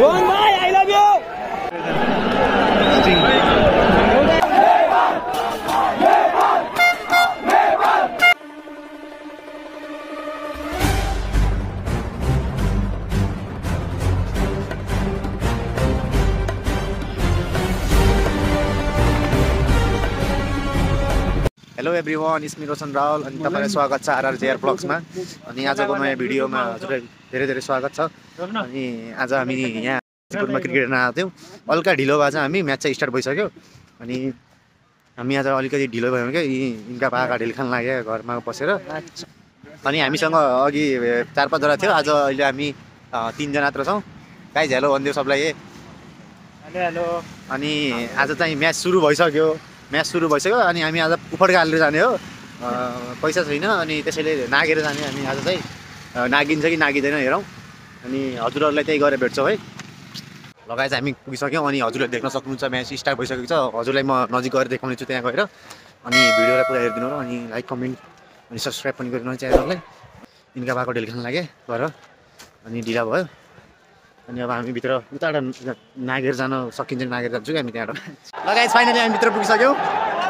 Rohan I love you. Hello everyone it's me Roshan Rawal अनि तपाईँलाई स्वागत छ आरआर जेआर ब्लग्समा अनि आजको नयाँ भिडियोमा हजुरलाई धेरै धेरै स्वागत छ अनि आज हामी यहाँ क्रिकेट हेर्न आएको थियौँ हल्का ढिलो भए चाहिँ हामी म्याच चाहिँ स्टार्ट भइसक्यो अनि हामी आज अलिकति ढिलो भयौँ क्या यी यिनका पाका ढिल खान लाग्यो घरमा बसेर अनि हामीसँग अघि चार पाँचजना थियो आज अहिले हामी तिनजना मात्र छौँ गाई झ्यालो भनिदियो सबलाई ए हेलो हेलो अनि आज चाहिँ म्याच सुरु भइसक्यो म्याच सुरु भइसक्यो अनि हामी आज उफड्का हालेर जाने हो। पैसा छैन अनि त्यसैले नागेर जाने हामी आज चाहिँ नागिन्छ कि नागिँदैन हेरौँ। अनि हजुरहरूलाई त्यही गएर भेट्छौँ है। लगाए चाहिँ हामी पुगिसक्यौँ अनि हजुरले देख्न सक्नुहुन्छ म्याच स्टार्ट भइसकेको छ। हजुरलाई म नजिक गएर देखाउने छु त्यहाँ गएर। अनि भिडियोलाई पुरा हेरिदिनु होला अनि लाइक कमेन्ट अनि सब्सक्राइब पनि गरिदिनु च्यानललाई। यिनका भएको ढिल खान लागे घर अनि ढिला भयो। अनि अब हामी भित्र उताबाट नागेर जान सकिन्छ नागेर जान्छु कि हामी त्यहाँबाट। लगायत फाइनली हामी भित्र पुगिसक्यौँ।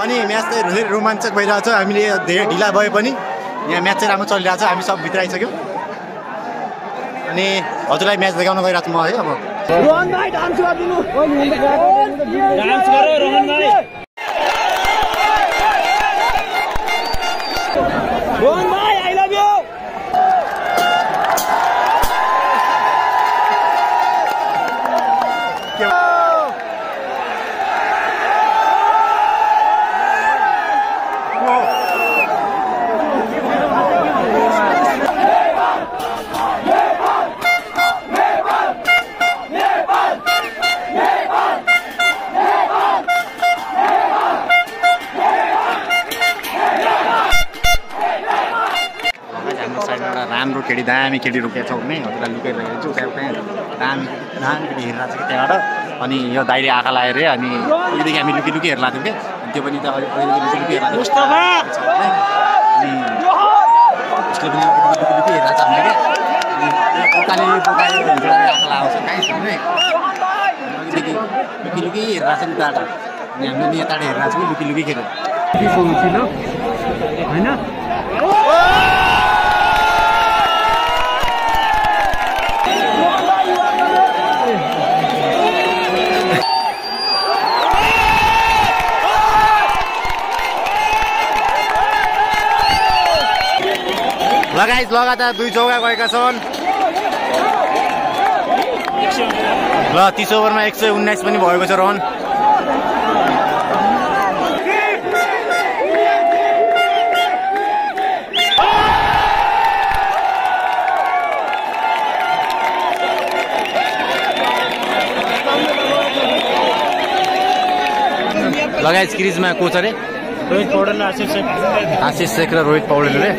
अनि म्याच चाहिँ धेरै रोमाञ्चक भइरहेको छ हामीले धेरै ढिला भए पनि यहाँ म्याच चाहिँ राम्रो चलिरहेको छ हामी सब भित्र आइसक्यौँ। अनि हजुरलाई म्याच देखाउन गइरहेको छु म है अब। केटी दामी केटी रोकेको छ भने हजुरलाई लुकेर राखेको छु त्यहाँ त्यहाँ दामी दामी केटी हेरिरहेको छ कि त्यहाँबाट? अनि यो दाइले आँखा लगाएर अनि यहाँदेखि हामी लुकी लुकी हेर्ला थियौँ क्या त्यो पनि त लुकी लुकी हेर्ला थियौँ अनि उसले पनि लुकी लुकी हेरेर छ हामीले क्या अनि बोकाले बोकाले आँखा कहीँ छैन लुकी लुकी हेरेर छ नि अनि हामीले नि यताबाट हेरेर छौँ लुकी लुकी खेलेर होइन? लगाइस लगातार दुई चौका गएका छन्। ल तिस ओभरमा एक सय उन्नाइस पनि भएको छ रन लगायत क्रिजमा कोच अरे रोहित पौडेल आशीष शेख। आशिष शेख र रोहित पौडेलले।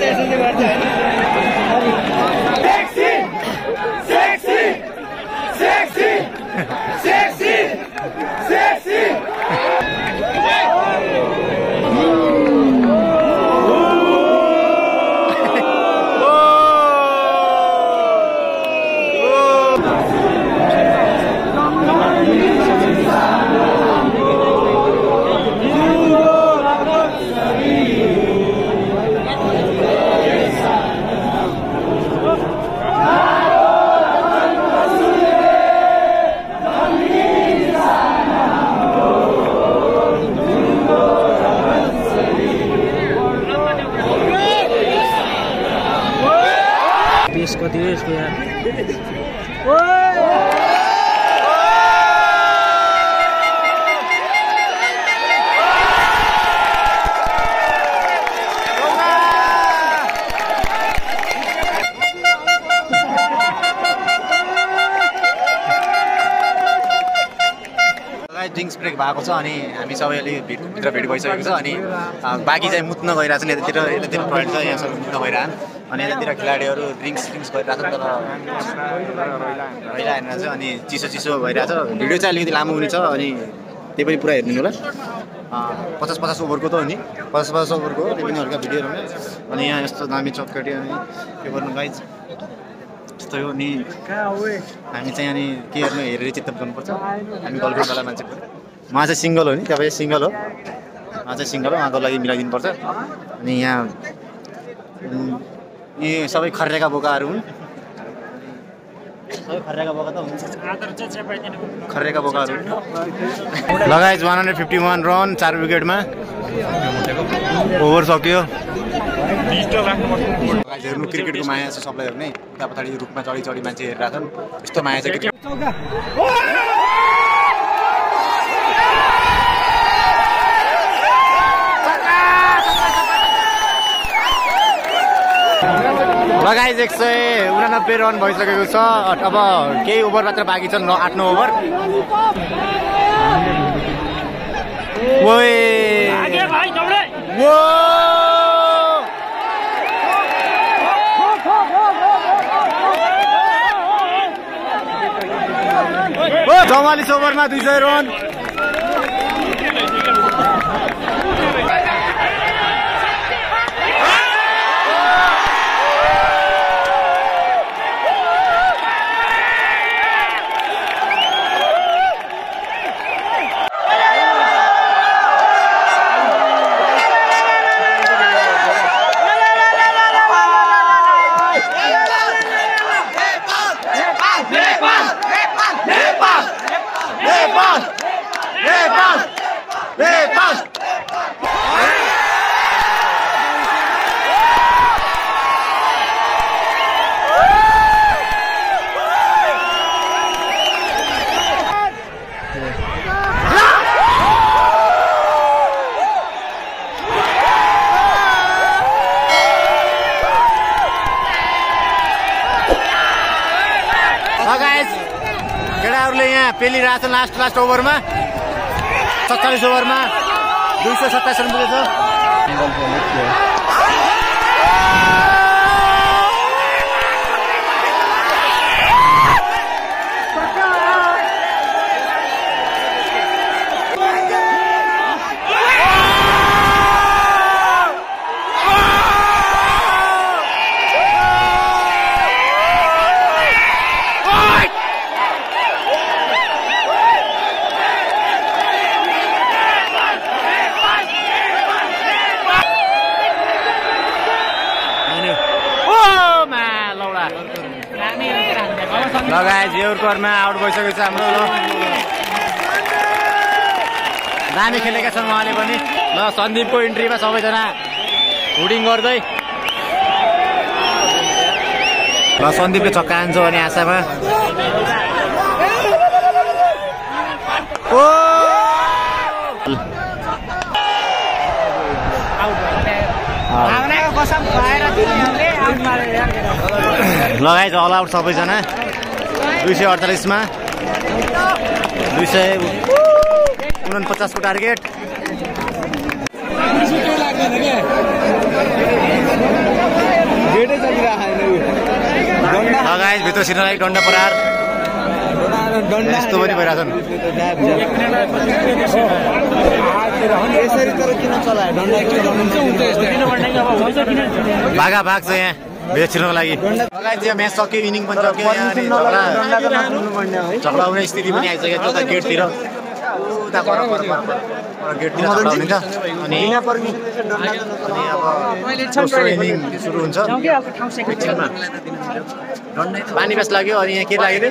ड्रिङ्क्स ब्रेक भएको छ अनि हामी सबैले भिड भित्र भेट भइसकेको छ अनि बाँकी चाहिँ मुत्न गइरहेको छ यतातिर यतातिर टोइलेट छ यहाँ सबै मुत्न गइरहन्। अनि यतातिर खेलाडीहरू ड्रिङ्क्स ड्रिङ्क्स गरिरहेको छ तर रहिला हेरेर चाहिँ अनि चिसो चिसो भइरहेछ। भिडियो चाहिँ अलिकति लामो हुने छ अनि त्यही पनि पुरा हेरिदिनु होला। पचास पचास ओभरको त हो नि पचास पचास ओभरको हो त्यही पनि हल्का भिडियोहरू अनि यहाँ यस्तो दामी चटकटी अनि के गर्नु गाइज? यस्तो हो नि हामी चाहिँ अनि के गर्नु हेरेर चित्त गर्नुपर्छ। हामी गर्लफ्रेन्डवाला मान्छे। उहाँ चाहिँ सिङ्गल हो नि तपाईँ सिङ्गल हो? उहाँ चाहिँ सिङ्गल हो उहाँको लागि मिलाइदिनुपर्छ। अनि यहाँ यी सबै खर्रेका बोकाहरू हुन्। खर्रेका बोकाहरू लगायत one hundred fifty one run चार विकेटमा ओभर सक्यो। गाइज हेर्नु क्रिकेटको माया छ सबलाई हेर्ने उता पछाडि रुखमा चढी चढी मान्छे हेरिरहेको छन्। यस्तो माया छ क्रिकेट। लगाइज एक सय उनानब्बे रन भइसकेको छ। अब केही ओभर मात्र बाँकी छन् नौ आठ नौ ओभर ओए चौवालिस ओभरमा दुई सय रन केटाहरूले यहाँ पेलिरहेको छ लास्ट लास्ट ओभरमा सत्तालिस ओभरमा दुई सय सत्ताइस रन पुगेछ ओ जेउरकरमा आउट भइसकेको छ हाम्रो ल। दामी खेलेका छन् उहाँले पनि। ल सन्दीपको इन्ट्रीमा सबैजना हुडिङ गर्दै। ल सन्दीपले छक्का हान्छ भने आशामा। ओ! लगाएछ अल आउट सबैजना। दुई सय अडचालिसमा दुई सय उनपचासको टार्गेट लगायत भित्र छिर्नलाई डन्डा परार। यस्तो पनि भइरहेछन्। यसरी तर किन चलायो? डन्डा एकचोटि हुन्छ भागा भाग छ यहाँ। भित्र छिर्नको लागि। लगायत म्याच सक्यो इनिङ पनि सक्यो झगडा झगडा हुने स्थिति पनि आइसक्यो गेटतिर। उता पर पर पर पर गेटतिर झगडा अनि अनि अब इनिङ सुरु हुन्छ। एकछिनमा पानी प्यास लाग्यो अनि यहाँ के लाग्यो अरे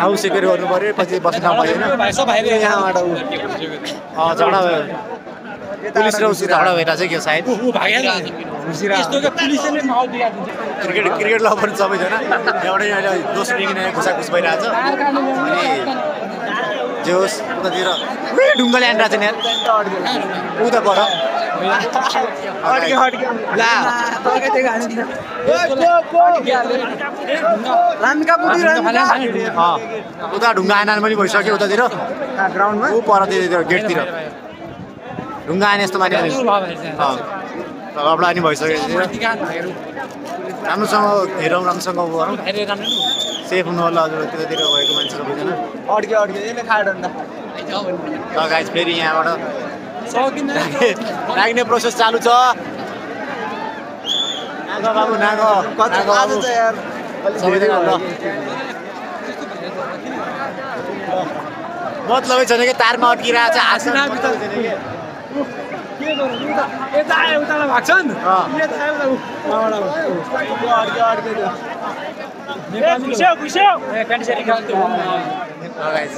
हाउ सेक्युर गर्नु पऱ्यो पछि बस्नु होइन यहाँबाट झगडा भयो। पुलिस र उसको झगडा भइरहेको छ क्या सायद? क्रिकेट क्रिकेट लभर सबैजना। एउटै अहिले दोस्रो इनिङ घुसाघुस भइरहेको छ अनि जे होस् उतातिर ढुङ्गाले हानिरहेको छ नि यार उता पर उता ढुङ्गा हाना पनि भइसक्यो उतातिर। ग्राउन्डमा ऊ पर त्यतिर गेटतिर। ढुङ्गा हाने जस्तो माने लडा नि भइसक्यो यतातिर। राम्रोसँग हेरौँ राम्रोसँग गरौँ। सेफ हुनु होला हजुर त्यतातिर भएको मान्छे सबैजना अड्के अड्के यसले खायो डन्डा लगायत फेरि यहाँबाट राख्ने प्रोसेस चालु छ। नाग बाबु नाग कति नाग आज बाबु। चाहिँ यार सबैजना ल। मतलबै छैन कि तारमा अड्किरहेको छ। आसन के? गर्नु उता यता आयो उतालाई भाग्छन् अँ। यता आयो उता उहाँबाट अड्क्यो अड्क्यो नेपाली घुस्यो घुस्यो ए प्यान्ट सेरी खाएको guys.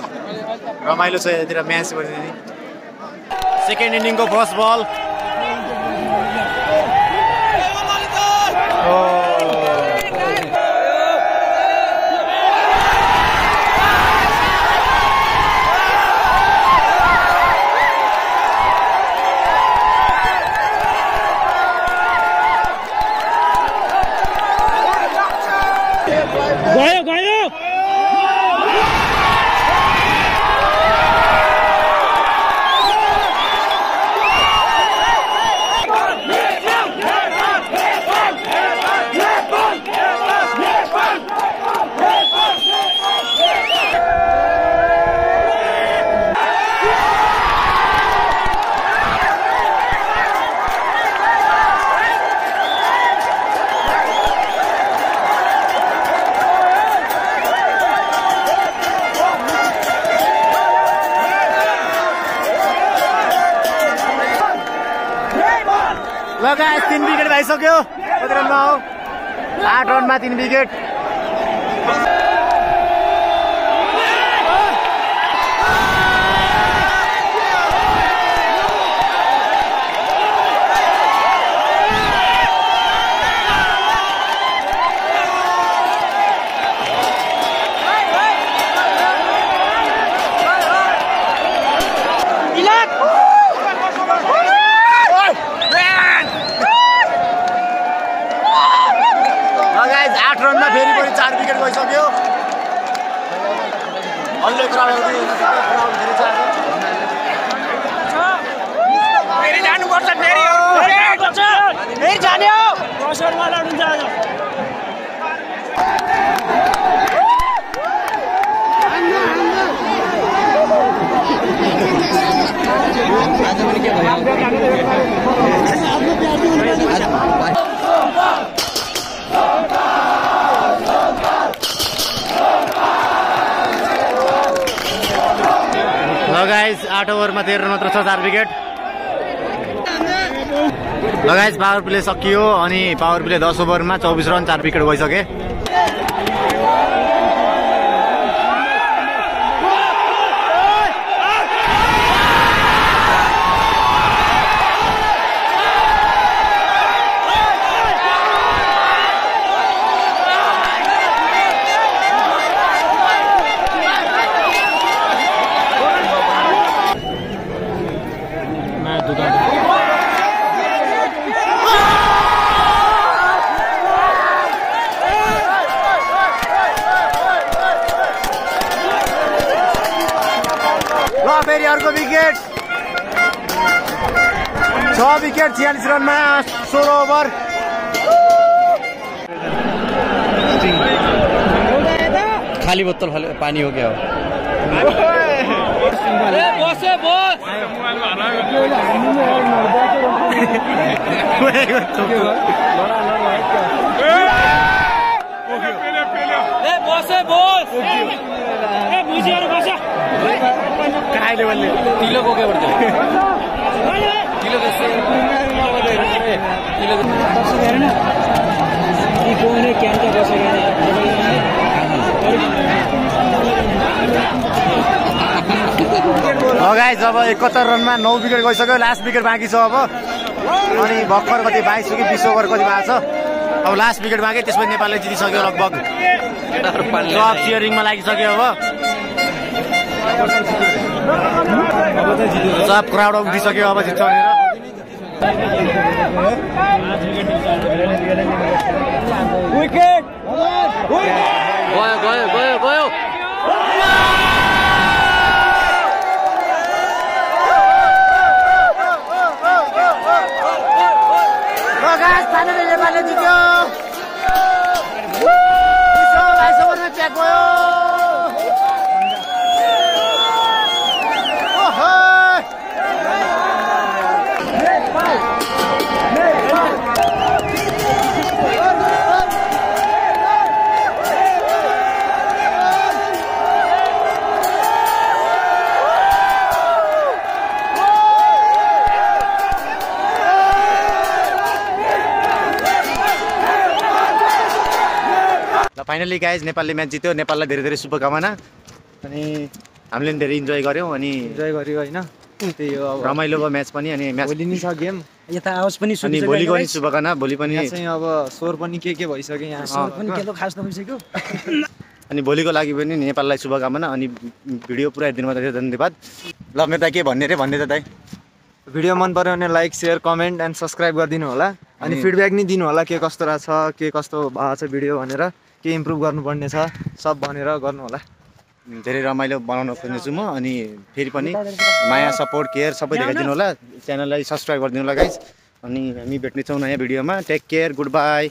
रमाइलो छ यतातिर म्याच गरिदिने सेकेन्ड इनिङको फर्स्ट बल लगाए तिन विकेट भइसक्यो। आठ रनमा तिन विकेट लगायत आठ रनमा फेरि पनि चार विकेट गइसक्यो हल्ले क्राउड क्राउड धेरै छ आज। फेरि जानुपर्छ फेरि फेरि जाने हो कसरमा लडिन्छ आज लगायत आठ ओभरमा तेह्र मात्र छ चार विकेट लगायत पावर प्ले सकियो अनि पावर प्ले दस ओभरमा चौबिस रन चार विकेट गइसके फेरि अर्को विकेट छ विकेट छ्यालिस रनमा सोह्र ओभर खाली बोतल पानी हो गया। हो काहिले भन्ने तिलो जब एकहत्तर रनमा नौ विकेट गइसक्यो। लास्ट विकेट बाँकी छ अब। अनि भर्खर कति बाइस कि बिस ओभर कति भएको छ? अब लास्ट विकेट बाँकी त्यसपछि नेपालले जितिसक्यो लगभग। सब चियरिङमा लागिसक्यो अब। सब क्राउड उठिसक्यो अब जित्छ गयो गयो गयो गयो नेपालले जित्यो गयो फाइनली गाइज नेपालले म्याच जित्यो। नेपाललाई धेरै धेरै शुभकामना। अनि हामीले पनि धेरै इन्जोय गऱ्यौँ अनि इन्जोय गर्यो होइन। त्यही हो अब। रमाइलो भयो म्याच पनि अनि म्याच भोलि नै छ गेम यता आवाज पनि अनि भोलिको पनि? शुभकामना भोलि पनि अब स्वर पनि के के भइसक्यो यहाँ। खास नभइसक्यो। अनि भोलिको लागि पनि नेपाललाई शुभकामना अनि भिडियो पुरा हेरिदिनु धेरै धन्यवाद। ल मेरो दाइ के भन्ने रे? भन्ने त दाइ भिडियो मन पर्यो भने like share comment and subscribe गरिदिनु होला। अनि अनि- फिडब्याक नि दिनु होला के कस्तो रहेछ के कस्तो भएको छ भिडियो भनेर। के इम्प्रुभ गर्नुपर्ने छ सब भनेर गर्नु होला धेरै रमाइलो बनाउन खोज्नेछु म अनि फेरि पनि माया सपोर्ट केयर सबै देखाइदिनु होला च्यानललाई सब्सक्राइब गरिदिनु होला गाइस अनि हामी भेट्नेछौँ नयाँ भिडियोमा। Take care good by